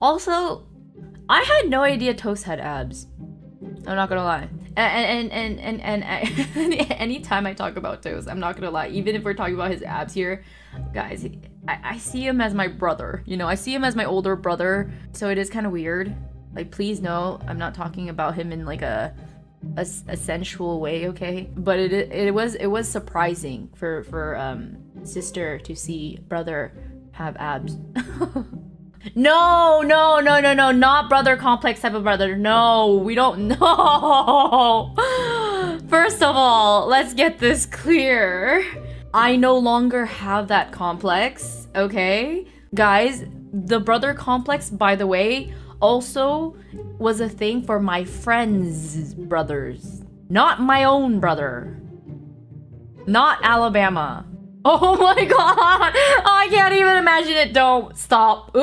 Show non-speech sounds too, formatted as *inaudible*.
Also, I had no idea Toast had abs. I'm not gonna lie. And and and and, and, anytime I talk about Toast, I'm not gonna lie. Even if we're talking about his abs here, guys, I, I see him as my brother. You know, I see him as my older brother. So it is kind of weird. Like, please know, I'm not talking about him in like a, a, a sensual way, okay? But it it was it was surprising for for um sister to see brother have abs. *laughs* No, no, no, no, no, not brother complex type of brother. No, we don't *laughs* know. First of all, let's get this clear. I no longer have that complex, okay? Guys, the brother complex, by the way, also was a thing for my friends' brothers, not my own brother. Not Alabama. *laughs* Oh my god! I can't even imagine it. Don't stop.